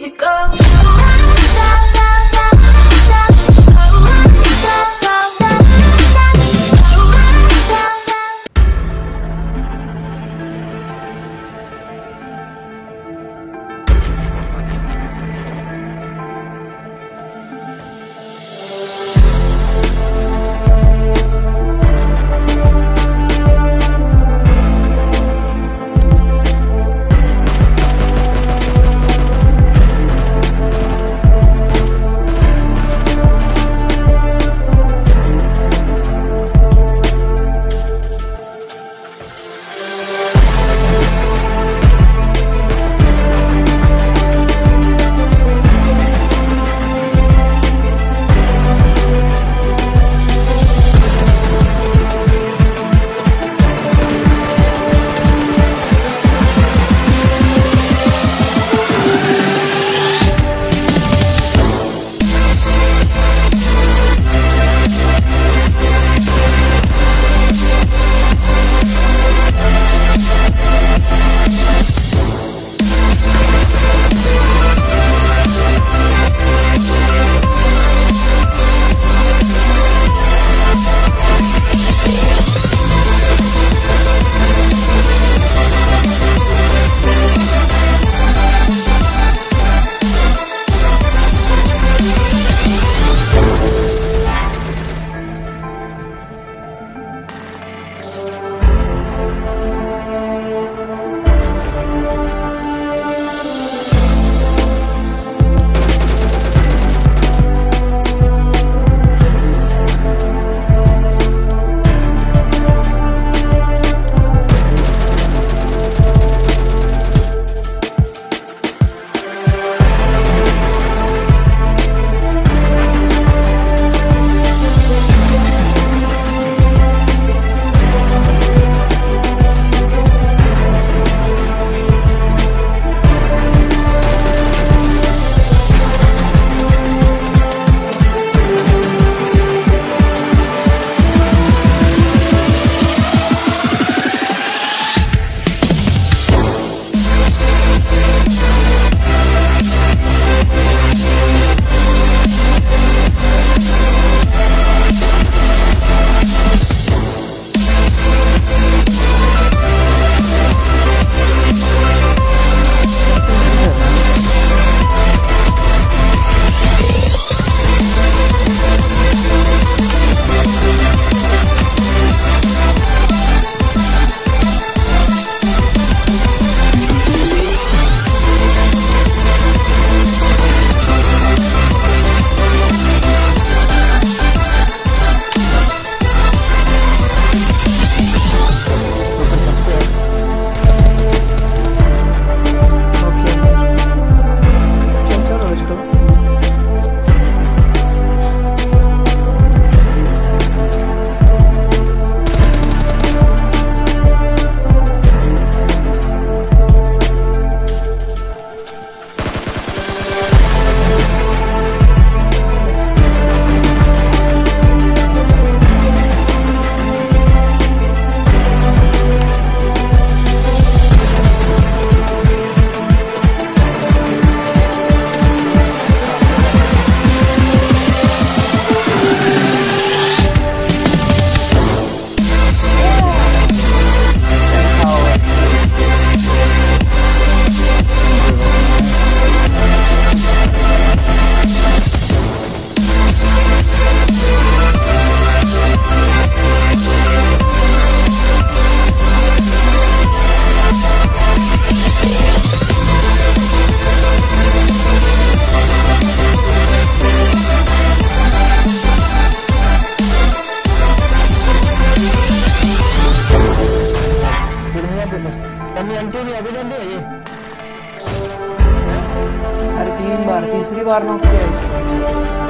easy go. तीसरी बार knock किया।